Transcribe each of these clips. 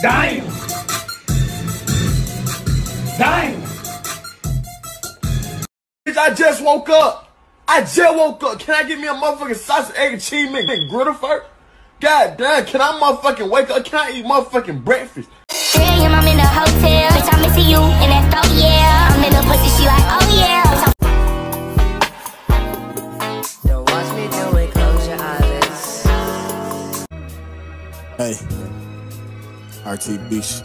Damn. Damn. Bitch, I just woke up. I just woke up. Can I get me a motherfucking sausage, egg, and cheese mix and griddle first? God damn, can I motherfucking wake up? Can I eat motherfucking breakfast? Damn, I'm in the hotel. Bitch, I'm missing you in that throat, yeah. I'm in the pussy, she like, oh yeah. Don't RT Beach.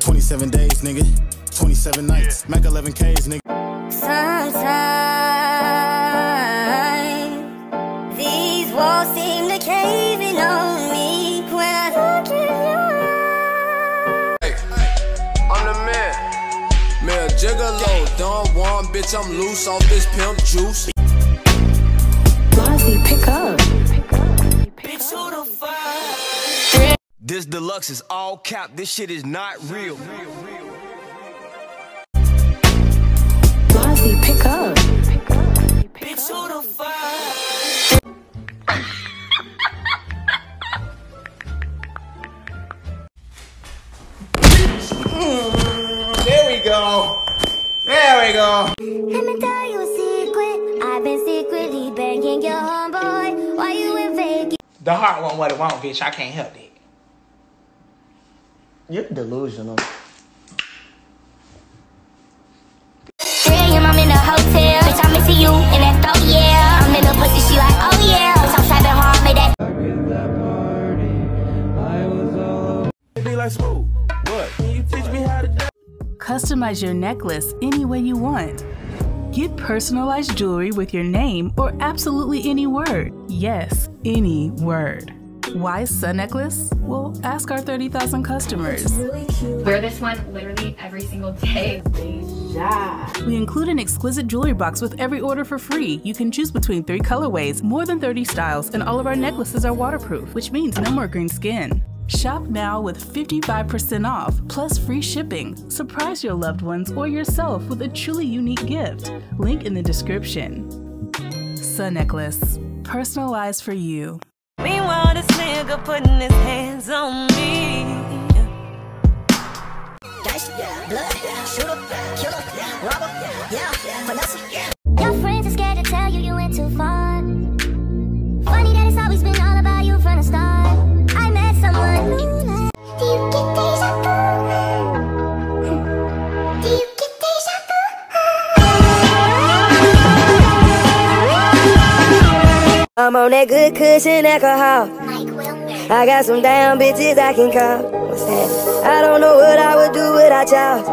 27 days, nigga. 27 nights. Mac 11 Ks, nigga. Sometimes these walls seem to cave in on me when I look in your I'm the man. Man, Gigolo, Don Juan, bitch, I'm loose off this pimp juice. pick up. This deluxe is all cap. This shit is not real. pick up. Mm, there we go. There we go. Let me tell you a secret. I've been secretly banging your homeboy while you in Vegas. The heart want what it want, bitch. I can't help it. You're delusional. I'm in the hotel. Bitch, I'm missing you in that throat, yeah. I'm in the pussy, she like, oh yeah. Bitch, I'm slapping hard, made that. Be like smooth. What? Can you teach me how to do? Customize your necklace any way you want. Get personalized jewelry with your name or absolutely any word. Yes, any word. Why Sun Necklace? Well, ask our 30,000 customers. Wear this one literally every single day. We include an exquisite jewelry box with every order for free. You can choose between three colorways, more than 30 styles, and all of our necklaces are waterproof, which means no more green skin. Shop now with 55% off, plus free shipping. Surprise your loved ones or yourself with a truly unique gift. Link in the description. Sun Necklace, personalized for you. Meanwhile, this nigga putting his hands on me. Your friends are scared to tell you you went too far. I'm on that good kush and alcohol. vu? Mike Will. I got some damn bitches I can call. What's that? I don't know what I would do without y'all.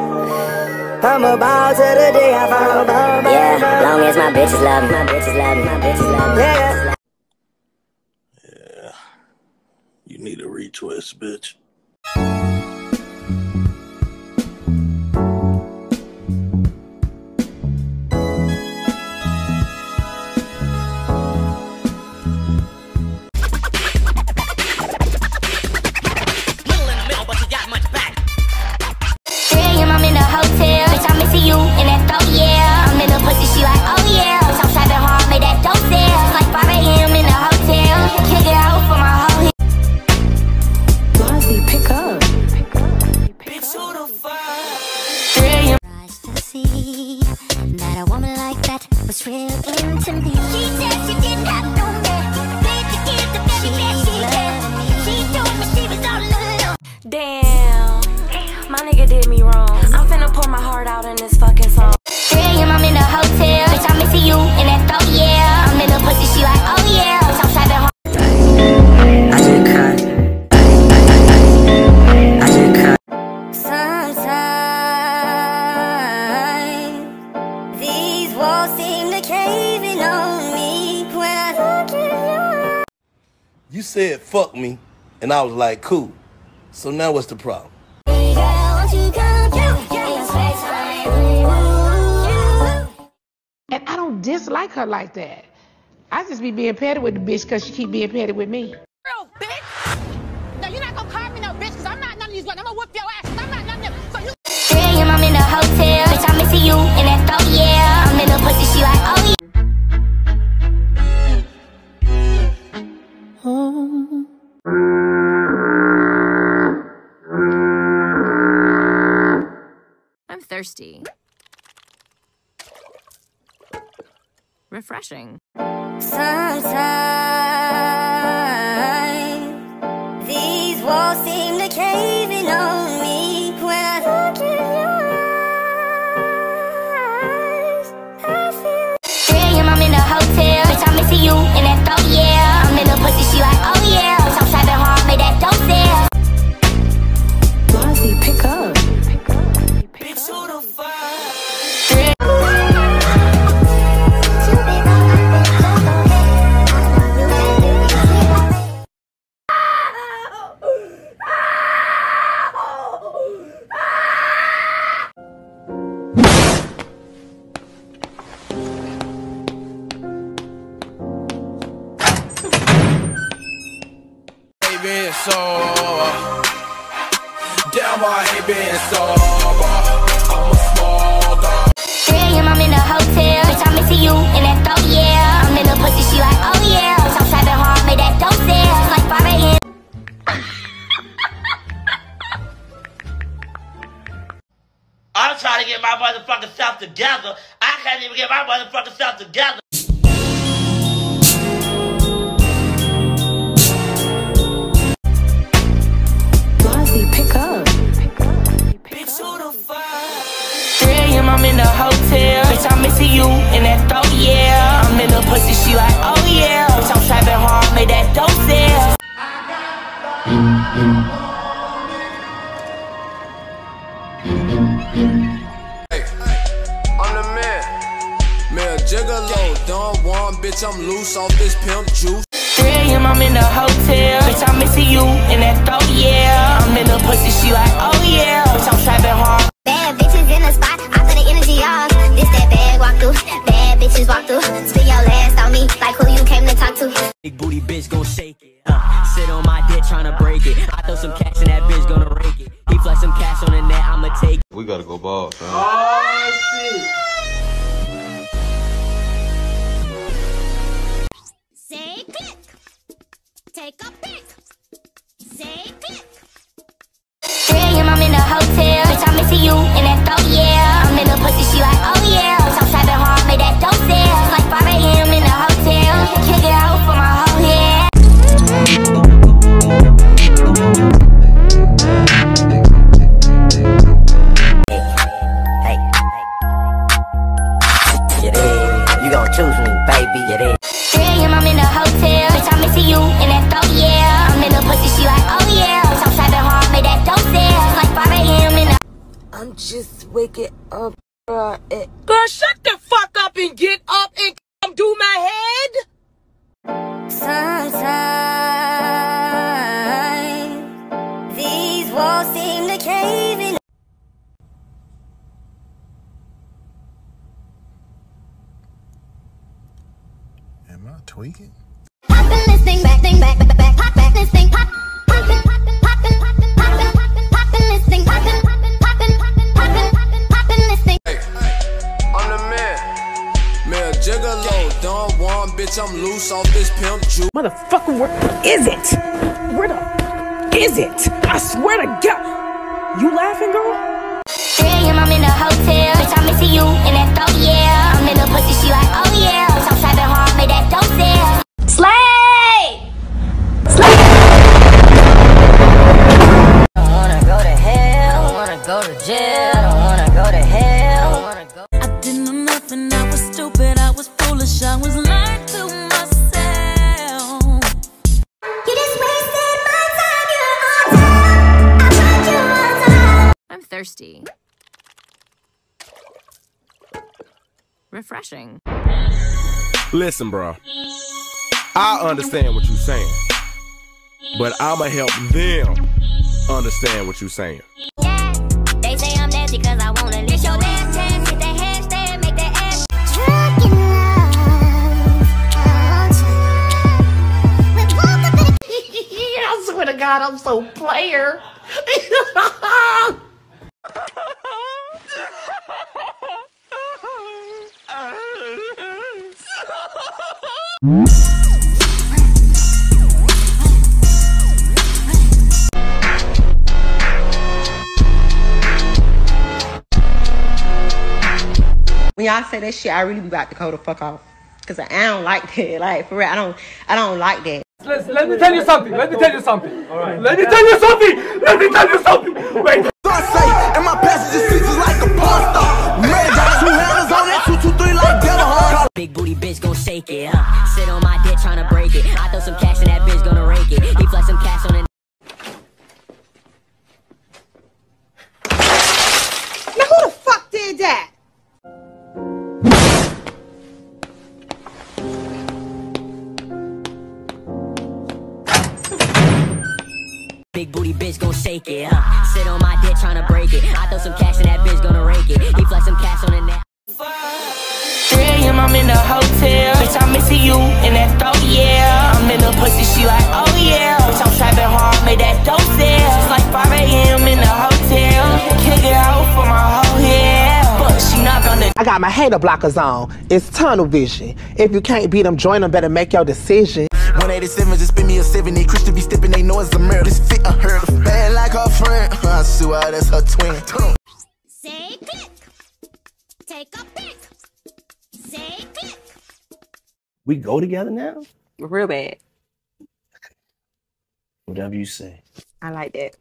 I'm a ball to the day I fall. Ball, ball, Yeah, long as my bitches love me. My bitches love me. My bitches love me. Yeah. You need a retwist, bitch. Said fuck me, and I was like, cool. So now what's the problem? eyes. Girl, won't you come down? Ain't space time. And I don't dislike her like that. I just be being petty with the bitch because she keep being petty with me. Real bitch. No, you're not gonna call me no bitch, cause I'm not none of these women. I'm gonna whip your ass, missing you in that throat, yeah. I'm in pussy, she like, oh being sober. Damn, I hate being sober. I'm a smoker. 3 a.m. I'm in the hotel, bitch. I'm missing you in that throat, yeah. I'm in the pussy, she like, oh yeah. Bitch, I'm trapping hard, made that dope sell. It's like 5 a.m. I'm trying to get my motherfucking self together. I can't even get my motherfucking self together. 3 a.m. I'm in the hotel. Bitch, I'm missing you in that throat, yeah. I'm in the pussy, she like, oh yeah. Bitch, I'm trapping hard, made that dope sell. I'm the man. Man, gigolo, Don Juan, bitch, I'm loose off this pimp juice. 3 a.m. I'm in the hotel. Bitch, I'm missing you in that throat, yeah. I'm in the pussy, she like, oh yeah. Bitch, I'm trapping hard. Bad bitches in the spot, I put the energy off. This that bag walk through, bad bitches walk through. Spit your last on me, like who you came to talk to. Big booty bitch gon' shake it. Uh, sit on my dick tryna break it. I throw some cash and that bitch gonna rake it. He flex some cash on the net, I'ma take it. We gotta go ball, son. Oh, shit. Say click, take a pic. Say click. 3 a.m. I'm in the hotel, bitch. I'm missing you in that throat, yeah. Up. It- Girl, shut the fuck up and get up and come do my head. Sometimes these walls seem to cave in. Am I tweaking? Poppin' this thing back, thing back, back, back, pop back this thing, pop. Bitch, I'm loose off this pimp juice. Motherfucker, where is it? Where the is it? I swear to God. You laughing, girl? 3 a.m. I'm in the hotel, bitch. I'm missing you in that throat, yeah. I'm in the pussy, she like, oh yeah. Refreshing. Listen, bro. I understand what you're saying, but I'ma help them understand what you're saying. Yeah, they say I'm nasty cause I wanna lick your last chance. Hit that handstand, make that ass. Drunk love. I swear to God, I'm so player. When y'all say that shit, I really be about to go the fuck off. Cause I don't like that. Like for real, I don't I don't like that. Let, let me tell you something. Let me tell you something. All right. Let me tell you something. Let me tell you something. Wait. In the hotel. Bitch, I'm missing you in that throat, yeah. I'm in the pussy, she like, oh yeah. Bitch, I'm trapping hard, made that dope sell. It's like 5 a.m. in the hotel. Kick it out for my whole yeah. But she not gonna. I got my hater blockers on. It's tunnel vision. If you can't beat them, join them. Better make your decision. 187 just spin me a 70. Christian be stepping, they know it's a mirror. This fit unheard of. Bad like her friend. I see why that's her twin. Say click. Take a pic. Say click. We go together now? Real bad. Whatever you say. I like that.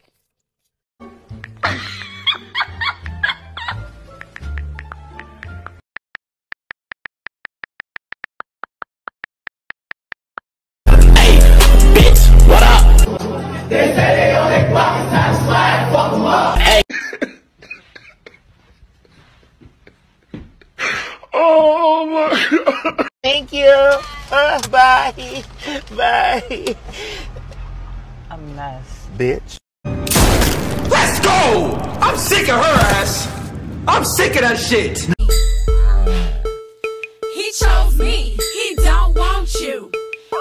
I'm sick of that shit. He chose me. He don't want you.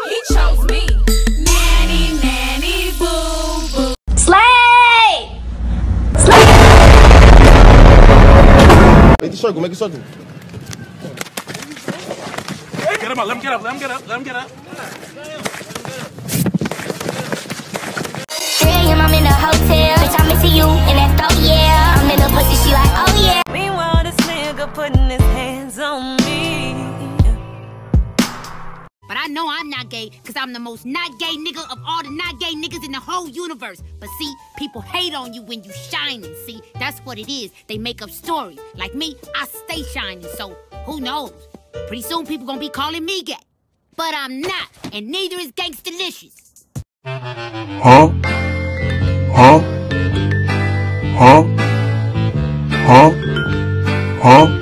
He chose me. Nanny, nanny, boo, boo. Slay! Slay! Make a circle, make a circle. Get him up, let him get up, let him get up, let him get up. 3 a.m. I'm in the hotel. Bitch, I'm missing you in that throat, yeah. I'm in the pussy, she like, oh putting his hands on me. But I know I'm not gay because I'm the most not gay nigga of all the not gay niggas in the whole universe. But see, people hate on you when you shining. See, that's what it is. They make up stories. Like me, I stay shining. So who knows? Pretty soon people gonna be calling me gay. But I'm not, and neither is Gangstalicious. Huh? Huh? Huh? Huh? Huh?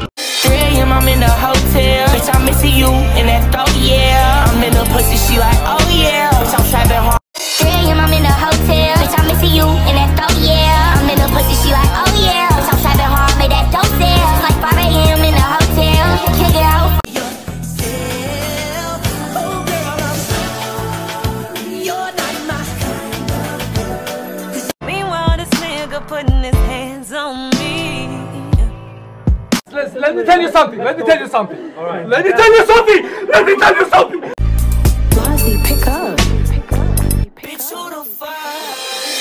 Something. Let me tell you something. All right. Let me tell you something. Let me tell you something. Blondie, pick up.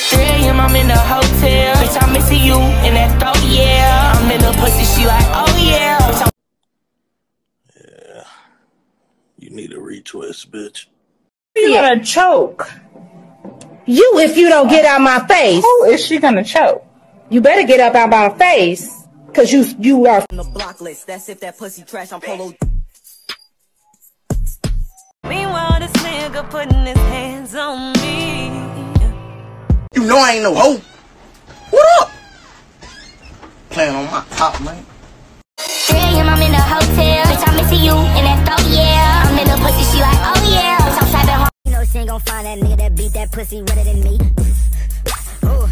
3 a.m. I'm in the hotel. Bitch, I'm missing you in that throat, yeah. I'm in the pussy, she like, oh yeah. Bitch, I'm You need a retwist, bitch. You gonna choke. You, if you don't get out my face. Who is she gonna choke? You better get up out my face, cause you you are. On the block list, that's if that pussy trash, I'm polo. Meanwhile, this nigga putting his hands on me. You know I ain't no hoe. What up? Playing on my top, man. 3 a.m. I'm in the hotel. Bitch, I'm missing you in that throat, yeah. I'm in the pussy, she like, oh yeah. Bitch, I'm trapping hard. You know she ain't gon' find that nigga that beat that pussy redder than me. Ooh,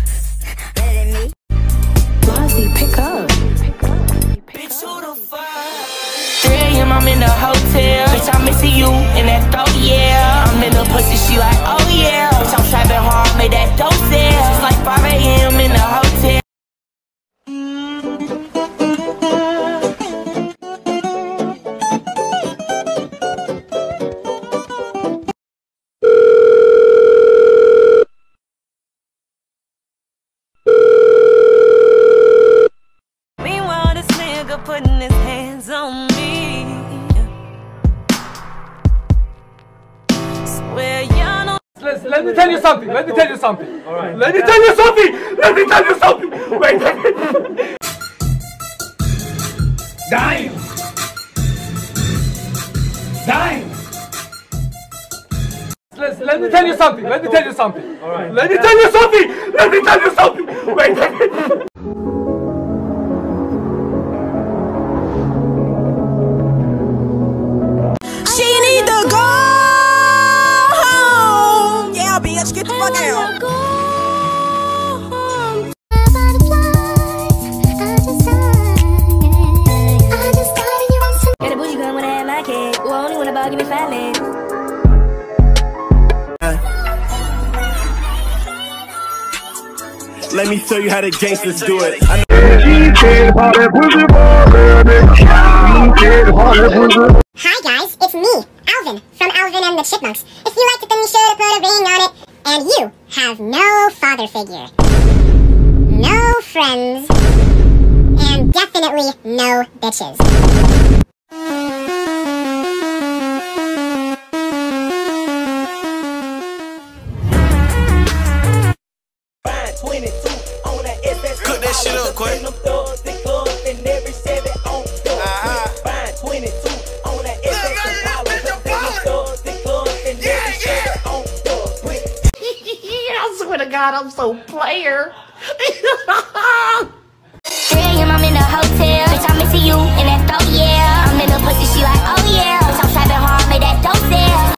let me tell you something. Let me tell you something. All right. Let me tell you something. Let me tell you something. Wait. Dying. Dying. Let, let me tell you something. Let me tell you something. All right. Let me tell you something. Let me tell you something. Wait. Only wanna ball, give me five legs. Let me show you how the gangsters do it. Hi guys, it's me, Alvin, from Alvin and the Chipmunks. If you liked it, then you should have put a ring on it. And you have no father figure, no friends, and definitely no bitches. God, I'm so player. 3 a.m. I'm in the hotel. Bitch, I'm missing you in that throat, yeah. I'm in the pussy, she like, oh yeah. Bitch, I'm trapping hard, made that dope sell.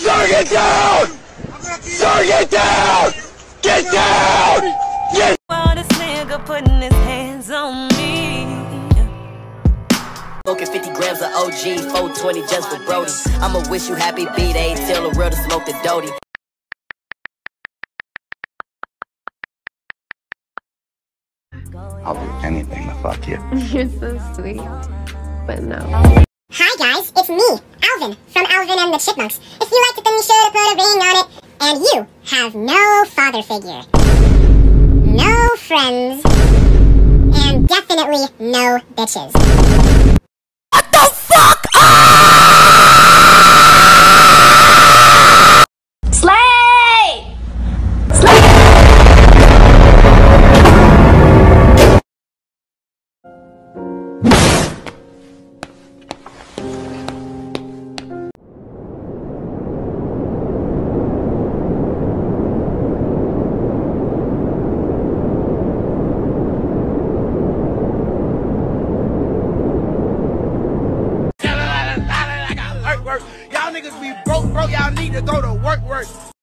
Sir, get down! Sir, get down! Get down! Get Well, this nigga putting his Smoking 50 grams of OG, 420 just for Brody. I'ma wish you happy B-Day, tell the real to smoke the Doty. I'll do anything to fuck you. You're so sweet. But no. Hi guys, it's me, Alvin, from Alvin and the Chipmunks. If you liked it, then you should have put a ring on it. And you have no father figure, no friends, and definitely no bitches. To go to work, work.